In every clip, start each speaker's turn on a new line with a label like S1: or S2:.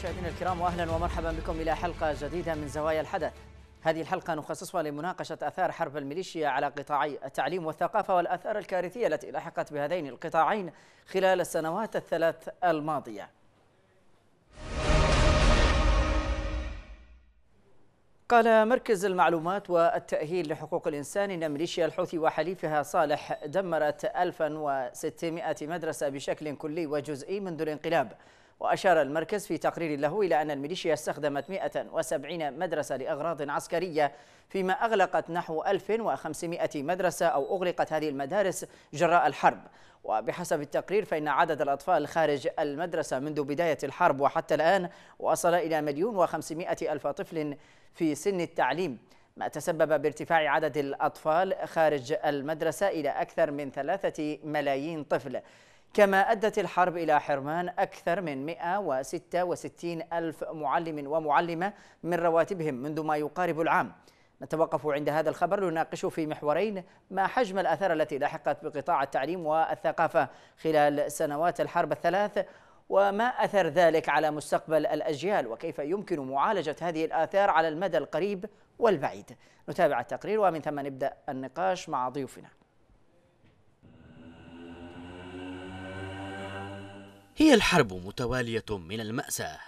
S1: مشاهدينا الكرام واهلا ومرحبا بكم إلى حلقة جديدة من زوايا الحدث. هذه الحلقة نخصصها لمناقشة آثار حرب الميليشيا على قطاعي التعليم والثقافة والآثار الكارثية التي لحقت بهذين القطاعين خلال السنوات الثلاث الماضية. قال مركز المعلومات والتأهيل لحقوق الإنسان إن ميليشيا الحوثي وحليفها صالح دمرت 1600 مدرسة بشكل كلي وجزئي منذ الانقلاب وأشار المركز في تقرير له إلى أن الميليشيا استخدمت 170 مدرسة لأغراض عسكرية فيما أغلقت نحو 1500 مدرسة أو أغلقت هذه المدارس جراء الحرب. وبحسب التقرير فإن عدد الأطفال خارج المدرسة منذ بداية الحرب وحتى الآن وصل إلى مليون وخمسمائة ألف طفل في سن التعليم. ما تسبب بارتفاع عدد الأطفال خارج المدرسة إلى أكثر من ثلاثة ملايين طفل. كما أدت الحرب إلى حرمان أكثر من 166 ألف معلم ومعلمة من رواتبهم منذ ما يقارب العام. نتوقف عند هذا الخبر لنناقش في محورين ما حجم الأثار التي لحقت بقطاع التعليم والثقافة خلال سنوات الحرب الثلاث وما أثر ذلك على مستقبل الأجيال وكيف يمكن معالجة هذه الآثار على المدى القريب والبعيد. نتابع التقرير ومن ثم نبدأ النقاش مع ضيوفنا.
S2: هي الحرب متوالية من المأساة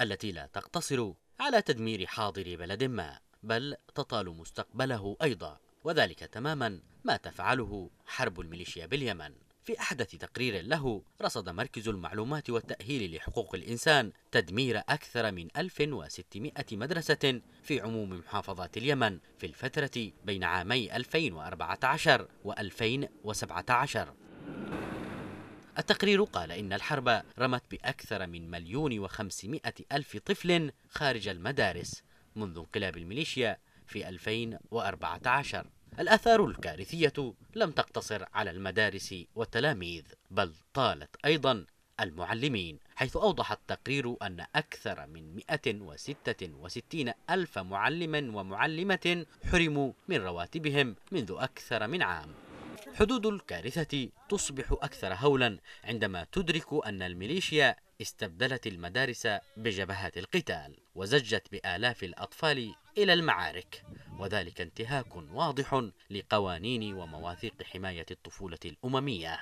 S2: التي لا تقتصر على تدمير حاضر بلد ما بل تطال مستقبله أيضا وذلك تماما ما تفعله حرب الميليشيا باليمن. في أحدث تقرير له رصد مركز المعلومات والتأهيل لحقوق الإنسان تدمير أكثر من 1600 مدرسة في عموم محافظات اليمن في الفترة بين عامي 2014 و 2017 التقرير قال إن الحرب رمت بأكثر من مليون وخمسمائة ألف طفل خارج المدارس منذ انقلاب الميليشيا في 2014 الآثار الكارثية لم تقتصر على المدارس والتلاميذ بل طالت أيضا المعلمين حيث أوضح التقرير أن أكثر من 166 ألف معلم ومعلمة حرموا من رواتبهم منذ أكثر من عام. حدود الكارثة تصبح أكثر هولا عندما تدرك أن الميليشيا استبدلت المدارس بجبهات القتال وزجت بآلاف الأطفال إلى المعارك وذلك انتهاك واضح لقوانين ومواثيق حماية الطفولة الأممية.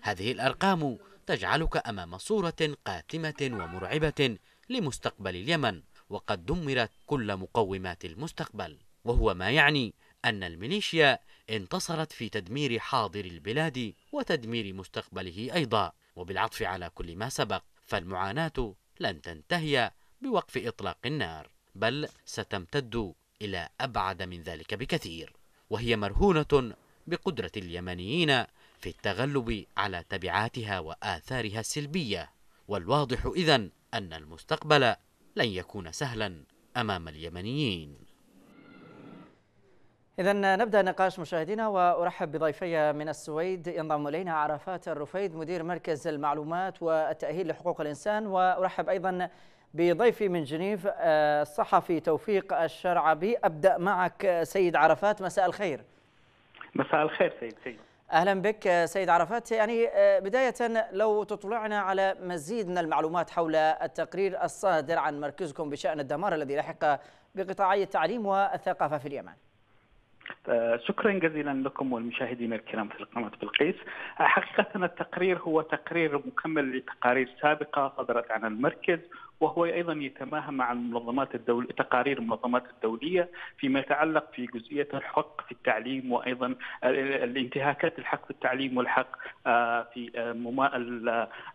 S2: هذه الأرقام تجعلك أمام صورة قاتمة ومرعبة لمستقبل اليمن وقد دمرت كل مقومات المستقبل وهو ما يعني أن الميليشيا انتصرت في تدمير حاضر البلاد وتدمير مستقبله أيضا وبالعطف على كل ما سبق فالمعاناة لن تنتهي بوقف إطلاق النار بل ستمتد إلى أبعد من ذلك بكثير. وهي مرهونة بقدرة اليمنيين في التغلب على تبعاتها وآثارها السلبية. والواضح إذن أن المستقبل لن يكون سهلا أمام اليمنيين.
S1: إذا نبدأ نقاش مشاهدينا وأرحب بضيفي من السويد ينضم إلينا عرفات الرفيد مدير مركز المعلومات والتأهيل لحقوق الإنسان. وأرحب أيضا بضيفي من جنيف آه، الصحفي توفيق الشرعبي أبدأ معك سيد عرفات مساء الخير.
S3: مساء الخير سيد سيد
S1: أهلا بك سيد عرفات. يعني آه، بداية لو تطلعنا على مزيد من المعلومات حول التقرير الصادر عن مركزكم بشأن الدمار الذي لحق بقطاعي التعليم والثقافة في اليمن.
S3: آه، شكرا جزيلا لكم والمشاهدين الكرام في قناة بلقيس آه، حقيقة التقرير هو تقرير مكمل لتقارير سابقة صدرت عن المركز وهو أيضا يتماهى مع المنظمات الدول تقارير المنظمات الدولية فيما يتعلق في جزئية الحق في التعليم وأيضا الانتهاكات الحق في التعليم والحق آه، في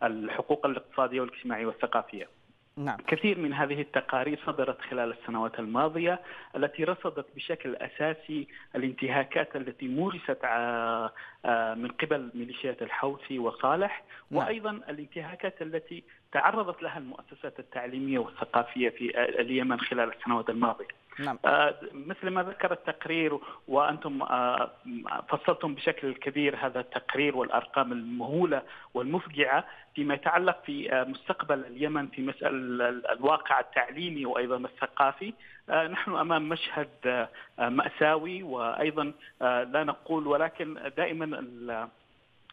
S3: الحقوق الاقتصادية والاجتماعية والثقافية. نعم. كثير من هذه التقارير صدرت خلال السنوات الماضية التي رصدت بشكل أساسي الانتهاكات التي مورست آه، من قبل ميليشيات الحوثي وصالح نعم. وأيضا الانتهاكات التي تعرضت لها المؤسسات التعليمية والثقافية في اليمن خلال السنوات الماضية نعم. آه مثل ما ذكر التقرير وأنتم آه فصلتم بشكل كبير هذا التقرير والأرقام المهولة والمفجعة فيما يتعلق في آه مستقبل اليمن في مسألة الواقع التعليمي وأيضا الثقافي نحن أمام مشهد مأساوي وأيضا لا نقول ولكن دائما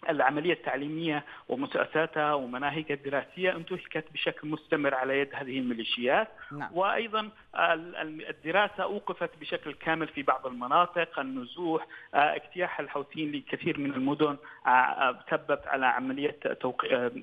S3: العملية التعليمية ومؤسساتها ومناهجها الدراسية انتهكت بشكل مستمر على يد هذه الميليشيات. نعم. وأيضا الدراسة أوقفت بشكل كامل في بعض المناطق. النزوح اجتياح الحوثيين لكثير من المدن سبب على عملية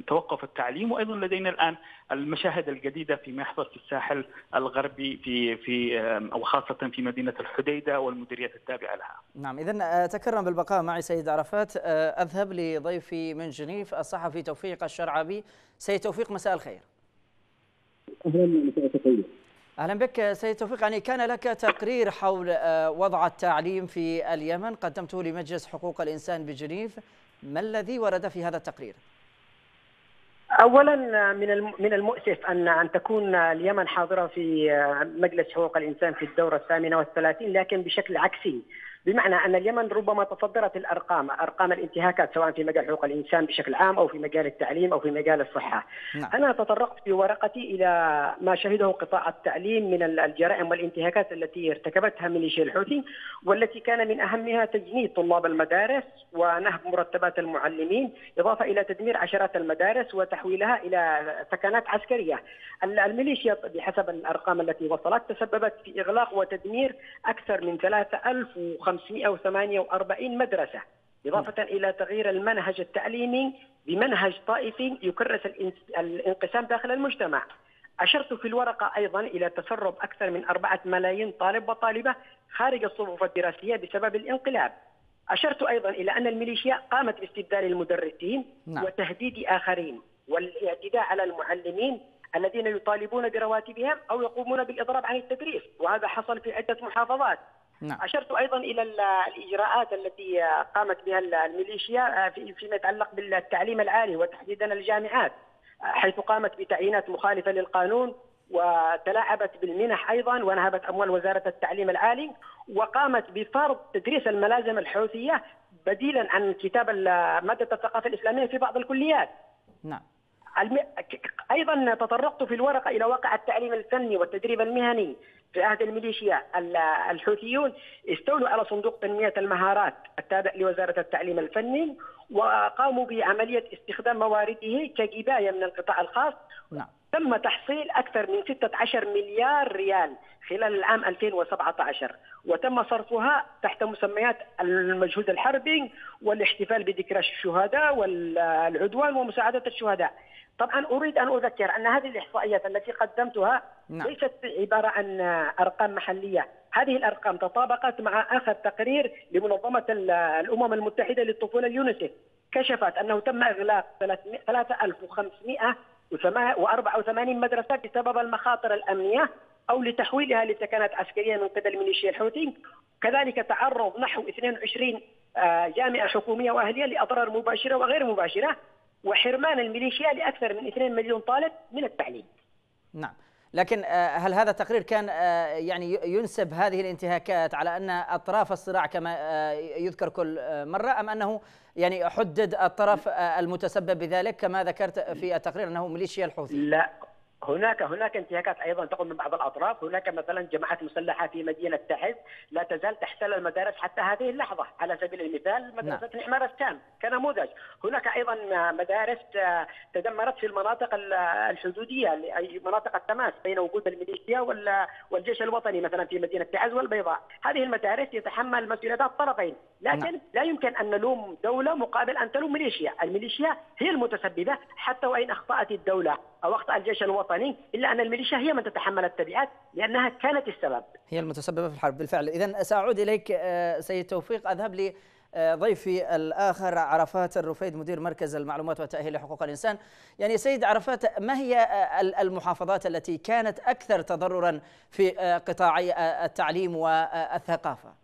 S3: توقف التعليم. وأيضا لدينا الآن المشاهد الجديدة فيما يحصل في الساحل الغربي في في وخاصة في مدينة الحديدة والمديريات التابعة لها.
S1: نعم إذا تكرم بالبقاء معي سيد عرفات. أذهب لضيفي من جنيف الصحفي توفيق الشرعبي. سيد توفيق مساء الخير.
S4: أهلا مساء الخير.
S1: أهلا بك سيد توفيق. يعني كان لك تقرير حول آه، وضع التعليم في اليمن قدمته لمجلس حقوق الإنسان بجنيف. ما الذي ورد في هذا التقرير؟
S4: اولا من من المؤسف أن أن تكون اليمن حاضرة في آه، مجلس حقوق الإنسان في الدورة الثامنة والثلاثين لكن بشكل عكسي. بمعنى أن اليمن ربما تصدرت الأرقام أرقام الانتهاكات سواء في مجال حقوق الإنسان بشكل عام أو في مجال التعليم أو في مجال الصحة. نعم. أنا تطرقت في ورقتي إلى ما شهده قطاع التعليم من الجرائم والانتهاكات التي ارتكبتها ميليشيا الحوثي والتي كان من أهمها تجنيد طلاب المدارس ونهب مرتبات المعلمين إضافة إلى تدمير عشرات المدارس وتحويلها إلى سكنات عسكرية. الميليشيا بحسب الأرقام التي وصلت تسببت في إغلاق وتدمير أكثر من 3500 548 مدرسة إضافة إلى تغيير المنهج التعليمي بمنهج طائفي يكرس الانقسام داخل المجتمع. أشرت في الورقة أيضا إلى تسرب أكثر من أربعة ملايين طالب وطالبة خارج الصفوف الدراسية بسبب الانقلاب. أشرت أيضا إلى أن الميليشيا قامت باستبدال المدرسين نعم. وتهديد آخرين والاعتداء على المعلمين الذين يطالبون برواتبهم أو يقومون بالإضراب عن التدريس وهذا حصل في عدة محافظات. نعم. أشرت أيضا إلى الإجراءات التي قامت بها الميليشيا فيما يتعلق بالتعليم العالي وتحديدا الجامعات حيث قامت بتعيينات مخالفة للقانون وتلاعبت بالمنح أيضا ونهبت أموال وزارة التعليم العالي وقامت بفرض تدريس الملازم الحوثية بديلا عن كتاب مادة الثقافة الإسلامية في بعض الكليات.
S1: نعم.
S4: أيضا تطرقت في الورقة إلى واقع التعليم الفني والتدريب المهني في عهد الميليشيا الحوثيون استولوا على صندوق تنمية المهارات التابع لوزارة التعليم الفني وقاموا بعملية استخدام موارده كجباية من القطاع الخاص نعم. تم تحصيل أكثر من 16 مليار ريال خلال العام 2017 وتم صرفها تحت مسميات المجهود الحربي والاحتفال بذكرى الشهداء والعدوان ومساعدة الشهداء. طبعا أريد أن أذكر أن هذه الإحصائيات التي قدمتها نعم. ليست عبارة عن أرقام محلية. هذه الأرقام تطابقت مع آخر تقرير لمنظمة الأمم المتحدة للطفولة اليونيسف. كشفت أنه تم إغلاق 3500 و84 مدرسة بسبب المخاطر الأمنية أو لتحويلها لسكنات عسكرية من قبل ميليشيا الحوثي كذلك تعرض نحو 22 آه، جامعة حكومية وأهلية لأضرار مباشرة وغير مباشرة وحرمان الميليشيا لأكثر من 2 مليون طالب من التعليم.
S1: نعم. لكن آه، هل هذا التقرير كان آه، يعني ينسب هذه الانتهاكات على أن أطراف الصراع كما آه، يذكر كل مرة أم أنه يعني حدد الطرف المتسبب بذلك كما ذكرت في التقرير أنه ميليشيا الحوثي؟
S4: لا هناك هناك انتهاكات أيضا تقوم من بعض الأطراف، هناك مثلا جماعات مسلحة في مدينة تعز لا تزال تحتل المدارس حتى هذه اللحظة، على سبيل المثال مدرسة نعم. نعمار التام كنموذج، هناك أيضا مدارس تدمرت في المناطق الحدودية اي مناطق التماس بين وجود الميليشيا والجيش الوطني مثلا في مدينة تعز والبيضاء، هذه المدارس يتحمل مسؤوليتها الطرفين، لكن نعم. لا يمكن أن نلوم دولة مقابل أن تلوم ميليشيا، الميليشيا هي المتسببة حتى وإن أخطأت الدولة أو أخطأ الجيش الوطني. إلا أن الميليشيا هي من تتحمل التبعات لأنها كانت السبب.
S1: هي المتسببة في الحرب. بالفعل، اذا سأعود إليك آه، سيد توفيق. أذهب لي آه، ضيفي الآخر عرفات الرفيد مدير مركز المعلومات والتأهيل لحقوق الإنسان. يعني سيد عرفات ما هي آه، المحافظات التي كانت أكثر تضررا في قطاعي التعليم والثقافة؟
S3: آه،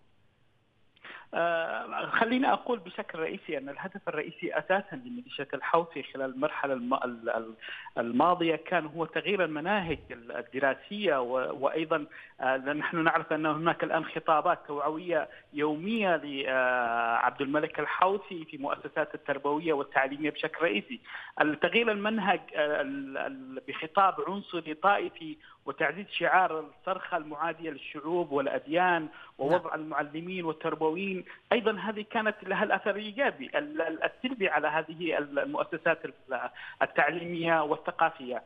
S3: خليني أقول بشكل رئيسي أن الهدف الرئيسي أساسا لميليشيات الحوثي خلال المرحلة الماضية كان هو تغيير المناهج الدراسية وأيضا آه، نحن نعرف أن هناك الآن خطابات توعوية يومية لعبد الملك الحوثي في مؤسسات التربوية والتعليمية بشكل رئيسي. تغيير المنهج بخطاب عنصري طائفي وتعزيز شعار الصرخة المعادية للشعوب والأديان ووضع نعم. المعلمين والتربويين أيضا هذه كانت لها الأثر الإيجابي السلبي على هذه المؤسسات التعليمية والثقافية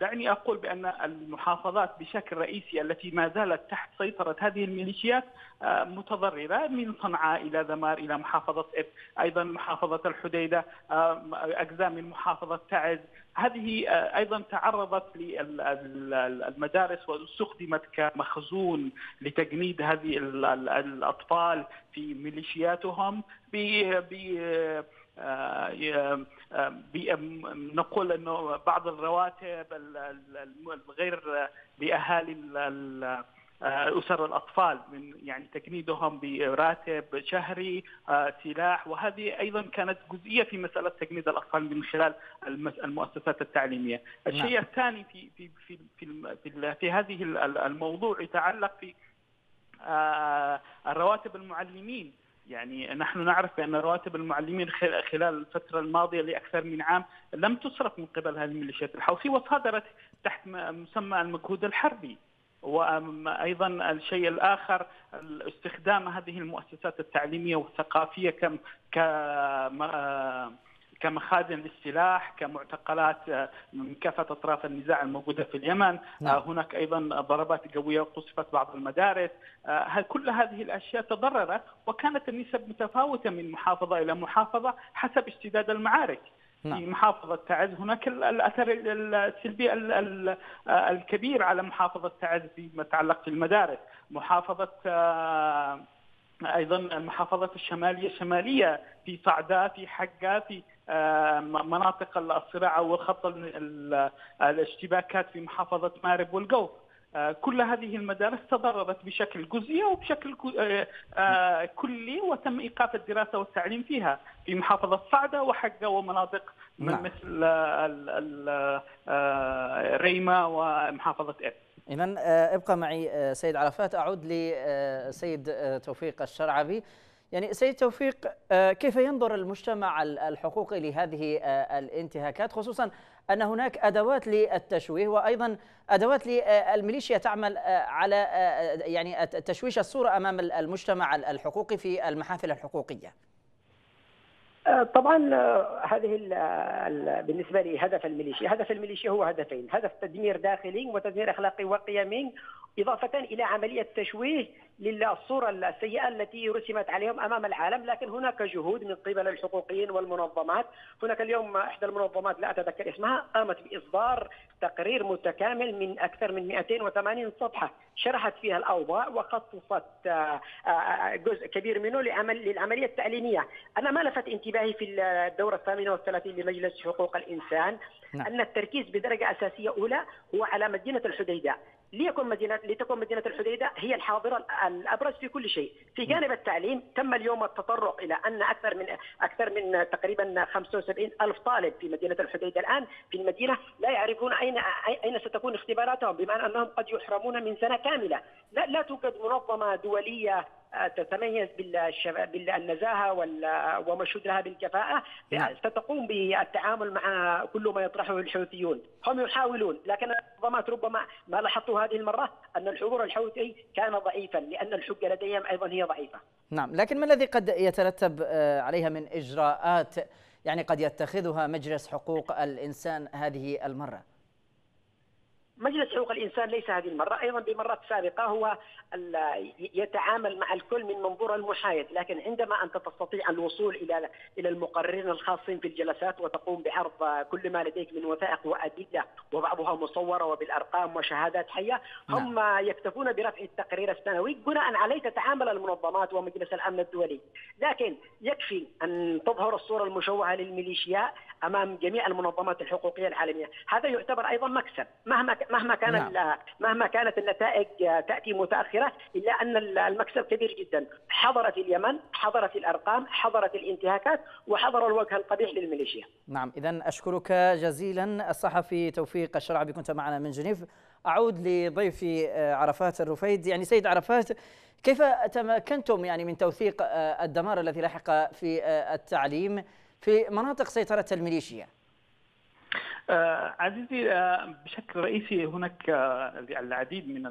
S3: دعني أقول بأن المحافظات بشكل رئيسي التي ما زالت تحت سيطرة هذه الميليشيات آه، متضررة من صنعاء إلى ذمار إلى محافظة إب أيضا محافظة الحديدة آه، أجزاء من محافظة تعز. هذه أيضا تعرضت للمدارس واستخدمت كمخزون لتجنيد هذه الأطفال في ميليشياتهم نقول إنه بعض الرواتب الغير لاهالي آه، أسر الأطفال من يعني تجنيدهم براتب شهري آه، سلاح وهذه أيضا كانت جزئية في مسألة تجنيد الأطفال من خلال المؤسسات التعليمية. الشيء نعم. الثاني في في في في, في, في هذه الموضوع يتعلق في آه، الرواتب المعلمين يعني نحن نعرف بأن رواتب المعلمين خلال الفترة الماضية لأكثر من عام لم تصرف من قبل هذه الميليشيات الحوثي وصادرت تحت مسمى المجهود الحربي. وأيضا الشيء الآخر استخدام هذه المؤسسات التعليمية والثقافية كم كمخازن للسلاح كمعتقلات من كافة أطراف النزاع الموجودة في اليمن. نعم. هناك أيضا ضربات جويه قصفت بعض المدارس. كل هذه الأشياء تضررت؟ وكانت النسب متفاوتة من محافظة إلى محافظة حسب اشتداد المعارك. نعم. في محافظة تعز هناك الأثر السلبي الكبير على محافظة تعز فيما يتعلق في المدارس. محافظة آه، أيضا المحافظات الشمالية الشماليه في صعداء في حقه في آه، مناطق الصراع والخط الاشتباكات في محافظة مارب والجوف آه، كل هذه المدارس تضررت بشكل جزئي وبشكل آه، آه، كلي وتم إيقاف الدراسة والتعليم فيها في محافظة صعدة وحقه ومناطق نعم. مثل ريما ومحافظة إب
S1: إذا ابقى معي سيد عرفات. أعود لسيد توفيق الشرعبي. يعني سيد توفيق كيف ينظر المجتمع الحقوقي لهذه الانتهاكات خصوصا أن هناك أدوات للتشويه وأيضا أدوات للميليشيا تعمل آه، على آه، يعني تشويش الصورة أمام المجتمع الحقوقي في المحافل الحقوقية.
S4: آه، طبعا هذه بالنسبة لي هدف الميليشيا، هدف الميليشيا هو هدفين، هدف تدمير داخلي وتدمير أخلاقي وقيمي اضافه إلى عملية تشويه للصورة السيئة التي رسمت عليهم أمام العالم لكن هناك جهود من قبل الحقوقيين والمنظمات. هناك اليوم إحدى المنظمات لا أتذكر اسمها قامت بإصدار تقرير متكامل من أكثر من 280 صفحة شرحت فيها الأوضاع وخصصت آه، آه، جزء كبير منه لعمل للعملية التعليمية. أنا ما لفت انتباهي في الدورة الثامنة والثلاثين لمجلس حقوق الإنسان. نعم. أن التركيز بدرجة أساسية أولى هو على مدينة الحديدة. ليكن مدينة لتكن مدينة الحديدة هي الحاضرة الأبرز في كل شيء. في جانب التعليم تم اليوم التطرق إلى أن أكثر من أكثر من تقريبا 75 ألف طالب في مدينة الحديدة الآن في المدينة لا يعرفون أين أين ستكون اختباراتهم بمعنى أنهم قد يحرمون من سنة كاملة. لا, لا توجد منظمة دولية تتميز بالنظافه ومشهود لها بالكفاءة. نعم. ستقوم بالتعامل مع كل ما يطرحه الحوثيون. هم يحاولون لكن المنظمات ربما ما لاحظته هذه المرة أن الحضور الحوثي كان ضعيفا لأن الحجة لديهم أيضا هي ضعيفة.
S1: نعم لكن ما الذي قد يترتب آه، عليها من إجراءات؟ يعني قد يتخذها مجلس حقوق الإنسان هذه المرة.
S4: مجلس حقوق الإنسان ليس هذه المرة أيضا بمرات سابقة هو يتعامل مع الكل من منظور المحايد لكن عندما أنت تستطيع الوصول إلى إلى المقررين الخاصين في الجلسات وتقوم بعرض كل ما لديك من وثائق وأدلة وبعضها مصورة وبالأرقام وشهادات حية هم نعم. يكتفون برفع التقرير السنوي بناء عليه تتعامل المنظمات ومجلس الأمن الدولي لكن يكفي أن تظهر الصورة المشوهة للميليشيا أمام جميع المنظمات الحقوقية العالمية. هذا يعتبر أيضا مكسب. مهما مهما كانت نعم. مهما كانت النتائج تأتي متأخرة إلا أن المكسب كبير جدا. حضرت اليمن حضرت الأرقام حضرت الانتهاكات وحضر الوجه القبيح للميليشيا.
S1: نعم اذا أشكرك جزيلا الصحفي توفيق الشرعبي كنت معنا من جنيف. أعود لضيفي آه، عرفات الرفيد. يعني سيد عرفات كيف تمكنتم يعني من توثيق آه، الدمار الذي لحق في آه، التعليم؟ في مناطق سيطرة الميليشيا.
S3: عزيزي آه بشكل رئيسي هناك آه العديد من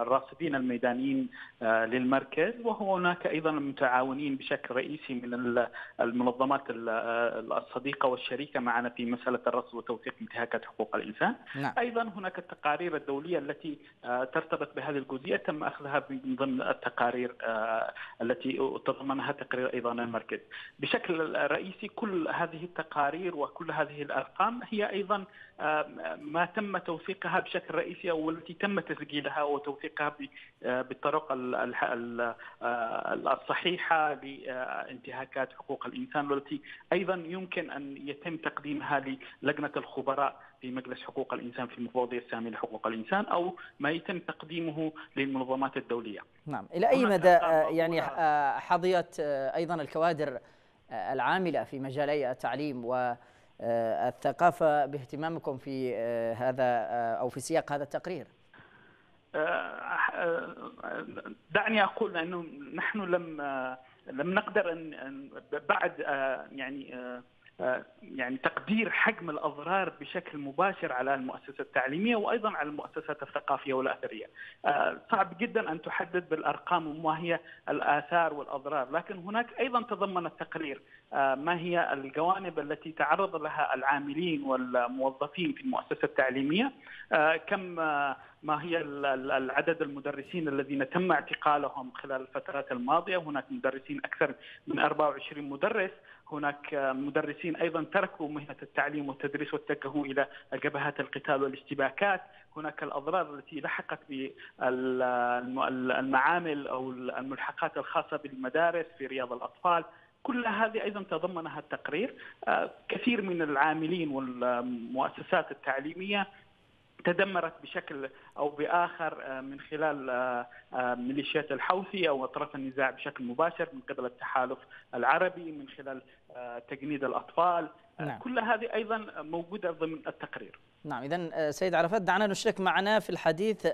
S3: الراصدين الميدانيين آه للمركز وهناك أيضا متعاونين بشكل رئيسي من المنظمات الصديقة والشريكة معنا في مسألة الرصد وتوثيق انتهاكات حقوق الإنسان. نعم. أيضا هناك التقارير الدولية التي آه ترتبط بهذه الجزئية تم أخذها من ضمن التقارير آه التي تضمنها تقرير أيضا المركز. بشكل رئيسي كل هذه التقارير وكل هذه الأرقام هي أيضا ما تم توثيقها بشكل رئيسي أو التي تم تسجيلها وتوثيقها بالطرق الصحيحة لانتهاكات حقوق الإنسان والتي أيضا يمكن أن يتم تقديمها للجنة الخبراء في مجلس حقوق الإنسان في المفوضيه السامية لحقوق الإنسان أو ما يتم تقديمه للمنظمات الدولية.
S1: نعم، إلى أي مدى يعني حظيت أيضا الكوادر العاملة في مجالي التعليم و الثقافة باهتمامكم في هذا أو في سياق هذا التقرير؟
S3: دعني أقول أنه نحن لم لم نقدر أن بعد يعني يعني تقدير حجم الأضرار بشكل مباشر على المؤسسة التعليمية وأيضا على المؤسسات الثقافية والأثرية. صعب جدا أن تحدد بالأرقام ما هي الآثار والأضرار، لكن هناك أيضا تضمن التقرير ما هي الجوانب التي تعرض لها العاملين والموظفين في المؤسسة التعليمية، كم ما هي العدد المدرسين الذين تم اعتقالهم خلال الفترات الماضية، هناك مدرسين أكثر من 24 مدرس هناك مدرسين أيضا تركوا مهنة التعليم والتدريس واتجهوا إلى جبهات القتال والاشتباكات، هناك الأضرار التي لحقت بالمعامل أو الملحقات الخاصة بالمدارس في رياض الأطفال، كل هذه أيضا تضمنها التقرير، كثير من العاملين والمؤسسات التعليمية تدمرت بشكل أو بآخر من خلال ميليشيات الحوثي أو أطراف النزاع بشكل مباشر من قبل التحالف العربي من خلال تجنيد الأطفال نعم. كل هذه أيضا موجودة ضمن التقرير.
S1: نعم اذا سيد عرفات دعنا نشرك معنا في الحديث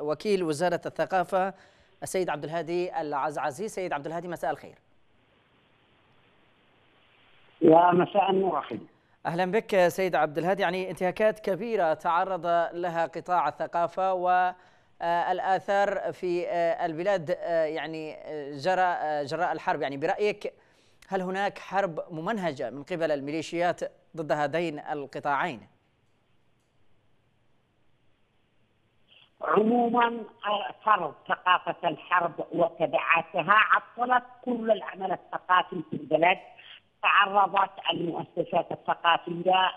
S1: وكيل وزارة الثقافة السيد عبد الهادي العزعزي، سيد عبد الهادي مساء الخير.
S5: يا مساء النور أخي.
S1: أهلا بك سيد عبد الهادي. يعني انتهاكات كبيرة تعرض لها قطاع الثقافة والآثار في البلاد يعني جرى جراء الحرب. يعني برأيك هل هناك حرب ممنهجة من قبل الميليشيات ضد هذين القطاعين؟
S5: عموما فرض ثقافة الحرب وتبعاتها عطلت كل العمل الثقافي في البلد. تعرضت المؤسسات الثقافية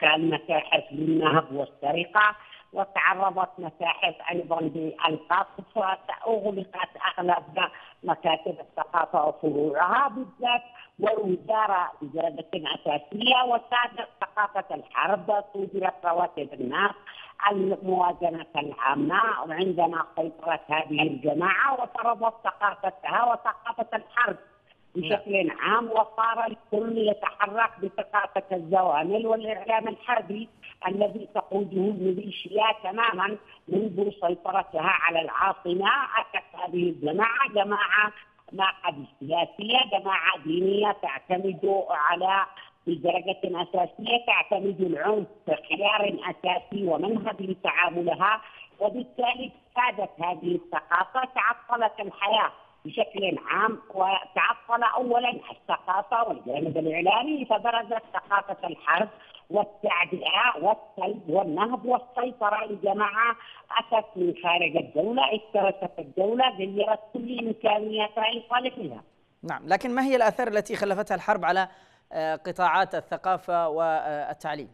S5: كان متاحف للنهب والسرقة وتعرضت متاحف أيضا للقصف وأغلقت أغلب مكاتب الثقافة وفروعها بالذات والوزارة بدرجة أساسية وسادت ثقافة الحرب صدرت رواتب الناس الموازنة العامة وعندما سيطرت هذه الجماعة وفرضت ثقافتها وثقافة الحرب. بشكل عام وصار الكل يتحرك بثقافة الزوامل والإعلام الحربي الذي تقوده الميليشيا تماما منذ سيطرتها على العاصمة؟ أتت هذه الجماعة جماعة ما قد سياسية جماعة دينية تعتمد على بدرجة أساسية تعتمد العنف كخيار أساسي ومنهج لتعاملها وبالتالي فادت هذه الثقافة تعطلت الحياة. بشكل عام وتعطل اولا الثقافة والجانب الإعلامي فبرزت ثقافة الحرب والتعبئه والسلب والنهب والسيطرة لجماعة اتت من خارج الدولة استرست الدولة غيرت كل امكانياتها لصالحها.
S1: نعم، لكن ما هي الآثار التي خلفتها الحرب على قطاعات الثقافة والتعليم؟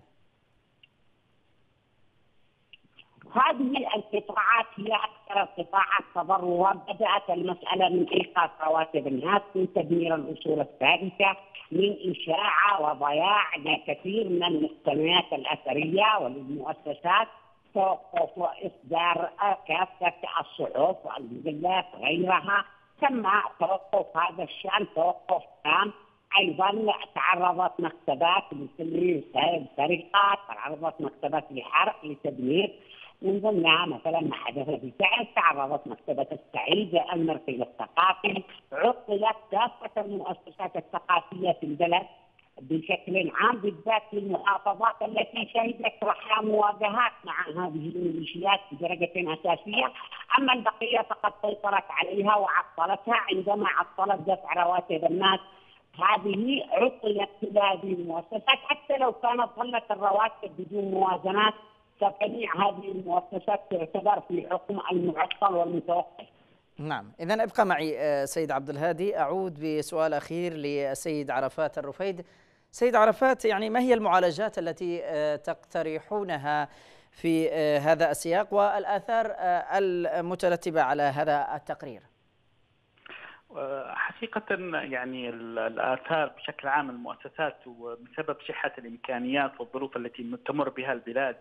S5: هذه القطاعات هي أكثر القطاعات تضررا بدات المسألة من إيقاف رواتب الناس من تدمير الأصول الثابتة من اشاعه وضياع لكثير من المقتنيات الأثرية وللمؤسسات توقف وإصدار كافة الصحف والمجلات غيرها تم توقف هذا الشأن توقف تام. أيضا تعرضت مكتبات لتدمير سرقات تعرضت مكتبات لحرق لتدمير. من ضمنها مثلا ما حدث في تعز تعرضت مكتبة السعيد المركز الثقافي عطلت كافة المؤسسات الثقافية في البلد بشكل عام بالذات في المحافظات التي شهدت رحى مواجهات مع هذه الميليشيات بدرجة أساسية. أما البقية فقد سيطرت عليها وعطلتها. عندما عطلت دفع رواتب الناس هذه عطلت هذه المؤسسات حتى لو كانت ظلت الرواتب بدون موازنات فجميع هذه المؤسسات تعتبر في حكم المعطل والمتوقف.
S1: نعم. إذا ابقى معي آه، سيد عبد الهادي. أعود بسؤال أخير للسيد عرفات الرفيد. سيد عرفات يعني ما هي المعالجات التي آه، تقترحونها في آه، هذا السياق والآثار المترتبة على هذا التقرير؟
S3: حقيقة يعني الآثار بشكل عام المؤسسات وبسبب شحة الإمكانيات والظروف التي تمر بها البلاد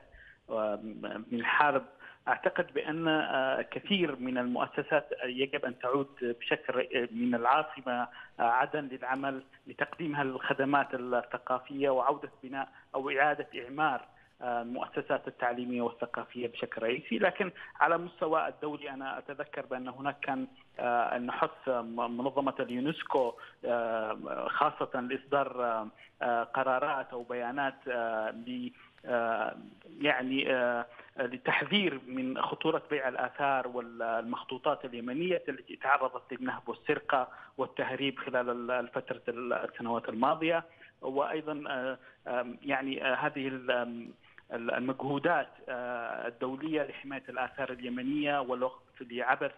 S3: من حرب أعتقد بأن آه، كثير من المؤسسات يجب أن تعود بشكل من العاصمة آه، عدن للعمل لتقديمها الخدمات الثقافية وعودة بناء أو إعادة إعمار المؤسسات التعليمية والثقافية بشكل رئيسي، لكن على مستوى الدولي أنا أتذكر بأن هناك كان نحث منظمة اليونسكو خاصة لإصدار قرارات أو بيانات يعني للتحذير من خطورة بيع الآثار والمخطوطات اليمنية التي تعرضت للنهب والسرقة والتهريب خلال الفترة السنوات الماضية. وأيضا يعني هذه المجهودات الدولية لحماية الآثار اليمنية والوقف لعبث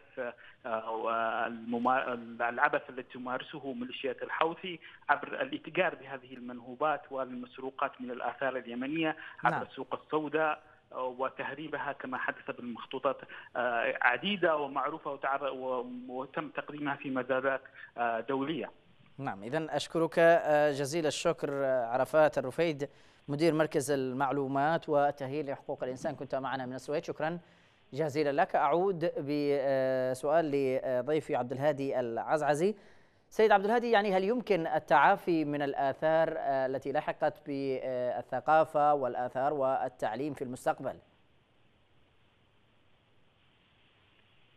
S3: العبث الذي تمارسه ميليشيات الحوثي عبر الاتجار بهذه المنهوبات والمسروقات من الآثار اليمنية عبر نعم. السوق السوداء وتهريبها كما حدث بالمخطوطات آه، عديدة ومعروفة وتم تقديمها في مزادات آه، دولية.
S1: نعم اذا أشكرك آه، جزيل الشكر عرفات الرفيد مدير مركز المعلومات والتاهيل لحقوق الإنسان. كنت معنا من السويد. شكرا جزيلا لك. أعود بسؤال لضيفي عبد الهادي العزعزي. سيد عبد الهادي يعني هل يمكن التعافي من الآثار التي لحقت بالثقافة والآثار والتعليم في المستقبل؟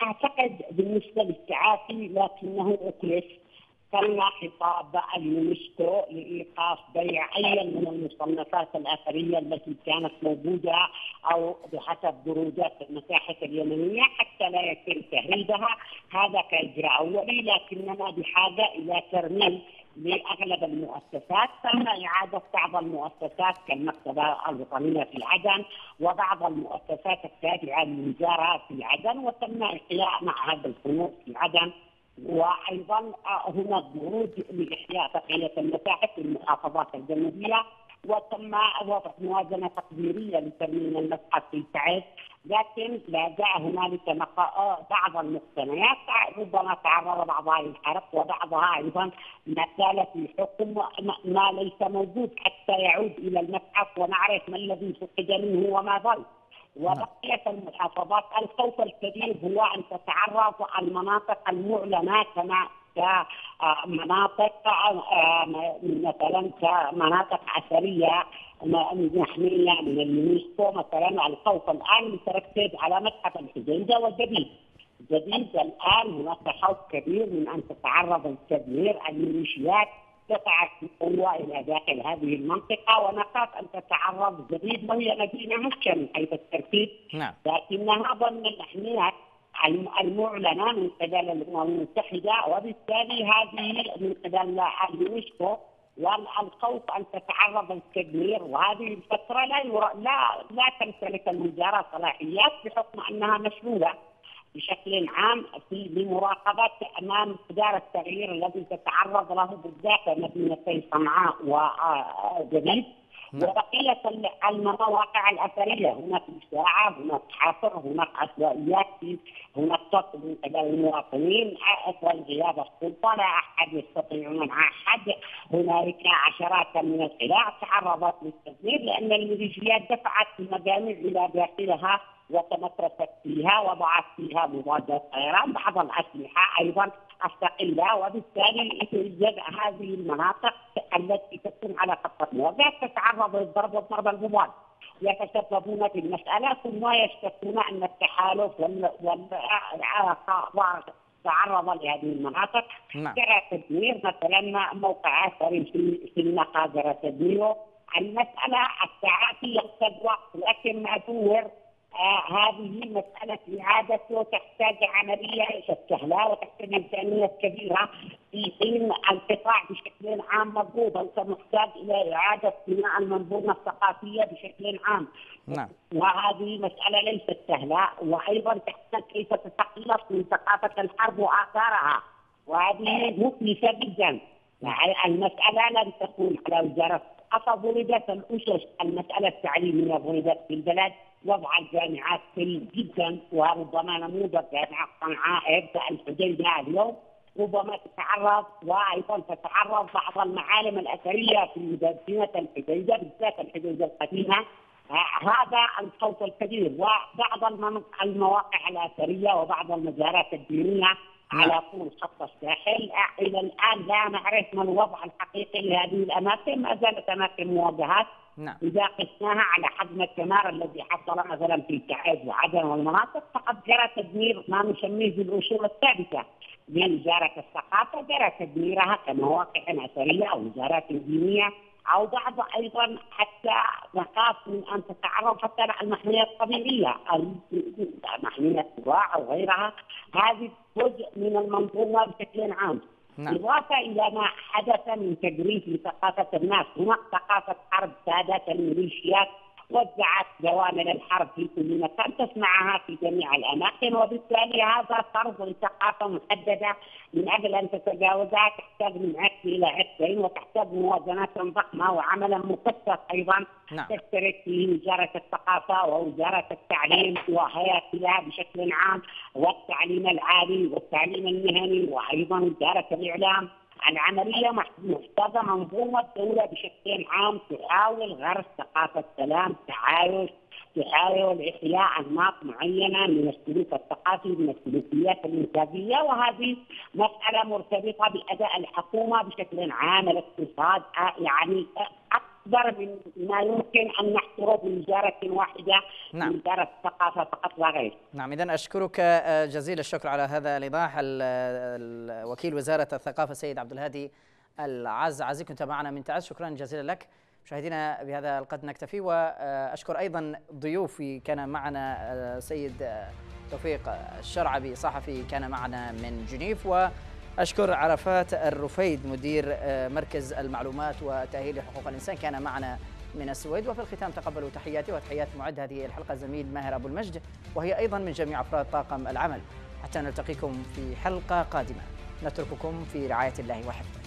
S5: أعتقد بالنسبة للتعافي لكنه أكلف تم خطاب اليونسكو لإيقاف بيع أي من المصنفات الأثرية التي كانت موجودة أو بحسب درودات المتاحف اليمنية حتى لا يتم تهريبها. هذا كإجراء أولي لكننا بحاجة إلى ترميم لأغلب المؤسسات. تم إعادة بعض المؤسسات كالمكتبة الوطنية في عدن وبعض المؤسسات التابعة للوزارة في عدن وتم احياء معهد الفنون في عدن وأيضا هناك جهود لإحياء بقيه المتاحف في المحافظات الجنوبية وتم وضع موازنة تقديرية لترميم المتحف في تعز لكن لا زال هنالك بعض المقتنيات. ربما تعرض بعضها للحرق وبعضها أيضا ما زال في حكم ما ليس موجود حتى يعود إلى المتحف. ونعرف ما الذي فقد منه وما ظل. وبقيه المحافظات الخوف الكبير هو أن تتعرض المناطق المعلنة كما كمناطق مثلا كمناطق اثريه محميه من اليونسكو مثلا الخوف الآن متركز على متحف الحجيجه والجديد جديد. الآن هناك خوف كبير من أن تتعرض التدمير الميليشيات تسعى القوة إلى داخل هذه المنطقة ونخاف أن تتعرض جديد وهي مدينة مشكلة من حيث الترتيب. نعم. لكنها ضمن الأهمية المعلنة من قبل الأمم المتحدة وبالتالي هذه من قبل اليونسكو والخوف أن تتعرض للتدمير وهذه الفترة لا يرى لا لا تمتلك الوزاره صلاحيات بحكم أنها مسؤوله بشكل عام في لمراقبه أمام مقدار التغيير الذي تتعرض له بالذات مدينتي صنعاء وجديد نعم. وبقية المواقع الأثرية هناك الساعة هناك حفر هناك عشوائيات هناك صوت من قبل المواطنين والغياب السلطة لا أحد يستطيع منع أحد هنالك عشرات من القلاع تعرضت للتدمير لأن الميليشيات دفعت المجامع إلى داخلها وتمترست فيها وضعت فيها مضادات طيران بعض الأسلحة أيضا الثقيله وبالتالي توجد هذه المناطق التي تكون على خط المواجهه تتعرض للضرب والضرب المباشر يتسببون في المسألة ثم يشتكون أن التحالف تعرض لهذه المناطق. نعم. جرى تدمير مثلا موقع اثري في المقابر تدميره. المسألة التعافي يحتاج وقت لكن ما دور آه هذه مسألة إعادته تحتاج عملية سهلة وتحتاج إمكانيات كبيرة في حين القطاع بشكل عام مضبوط أنت محتاج إلى إعادة بناء المنظومة الثقافية بشكل عام. نعم. وهذه مسألة ليست سهلة وأيضا تحتاج كيف تتخلص من ثقافة الحرب وآثارها. وهذه مكلفة جدا. يعني المسألة لن تكون على وزارة الثقافة ضربت الأسس المسألة التعليمية ضربت في البلد وضع الجامعات سيء جدا وربما نموذج جامعه صنعاء يبدا الحديده اليوم ربما تتعرض وأيضا تتعرض بعض المعالم الأثرية في مدينه الحديده بالذات الحديده القديمة. هذا الصوت الكبير وبعض المواقع الأثرية وبعض المزارات الدينية على نعم. طول خط الساحل. إلى الآن لا نعرف ما الوضع الحقيقي لهذه الأماكن ما زالت أماكن مواجهات. نعم. إذا قسناها على حجم الثمار الذي حصل مثلا في تعز وعدن والمناطق فقد جرى تدمير ما نسميه بالاصول الثابتة. من وزاره الثقافة جرى تدميرها كمواقع أثرية أو وزارات دينية أو بعض أيضا حتى نخاف من أن تتعرض حتى المحميات الطبيعية محميه الزراعه وغيرها هذه جزء من المنظومة بشكل عام. نعم. إلى ما حدث من تجريف لثقافة الناس هناك ثقافة حرب سادات الميليشيات وزعت جوامل الحرب في كل مكان تسمعها في جميع الأماكن وبالتالي هذا فرض لثقافه محددة من أجل أن تتجاوزها تحتاج من عقد إلى عقدين وتحتاج موازنات ضخمة وعملا مكثف أيضا نعم. تشترك فيه وزارة الثقافة ووزارة التعليم وهياكلها بشكل عام والتعليم العالي والتعليم المهني وأيضا وزارة الإعلام العملية محتاجه منظومة دولة بشكل عام تحاول غرس ثقافة سلام تعايش تحاول احياء انماط معينة من السلوك الثقافي من السلوكيات الانتاجيه وهذه مسألة مرتبطة بأداء الحكومة بشكل عام الاقتصاد يعني اكبر من ما يمكن أن نحصره بوزاره واحدة نعم. وزاره الثقافة فقط لا غير.
S1: نعم اذا أشكرك آه، جزيل الشكر على هذا الايضاح وكيل وزارة الثقافة سيد عبد الهادي العز عزي كنت معنا من تعز شكرا جزيلا لك. مشاهدينا بهذا القدر نكتفي وأشكر أيضا ضيوفي كان معنا آه، سيد آه، توفيق الشرعبي صحفي كان معنا من جنيف و أشكر عرفات الرفيد مدير آه، مركز المعلومات وتأهيل حقوق الإنسان كان معنا من السويد. وفي الختام تقبلوا تحياتي وتحيات معد هذه الحلقة زميل ماهر أبو المجد وهي أيضا من جميع أفراد طاقم العمل. حتى نلتقيكم في حلقة قادمة. نترككم في رعاية الله وحفظه.